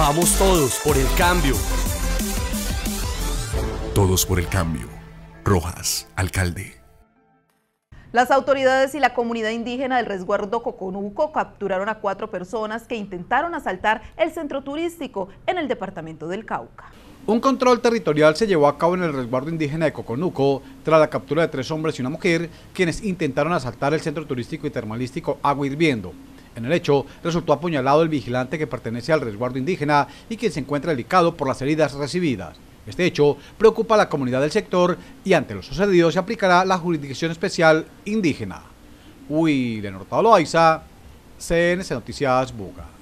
Vamos todos por el cambio. Todos por el cambio. Rojas, alcalde. Las autoridades y la comunidad indígena del resguardo Coconuco capturaron a cuatro personas que intentaron asaltar el centro turístico en el departamento del Cauca. Un control territorial se llevó a cabo en el resguardo indígena de Coconuco tras la captura de tres hombres y una mujer quienes intentaron asaltar el centro turístico y termalístico Agua Hirviendo. En el hecho, resultó apuñalado el vigilante que pertenece al resguardo indígena y quien se encuentra delicado por las heridas recibidas. Este hecho preocupa a la comunidad del sector y ante lo sucedido se aplicará la jurisdicción especial indígena. Uy, de Nortado Loaiza, CNC Noticias Buga.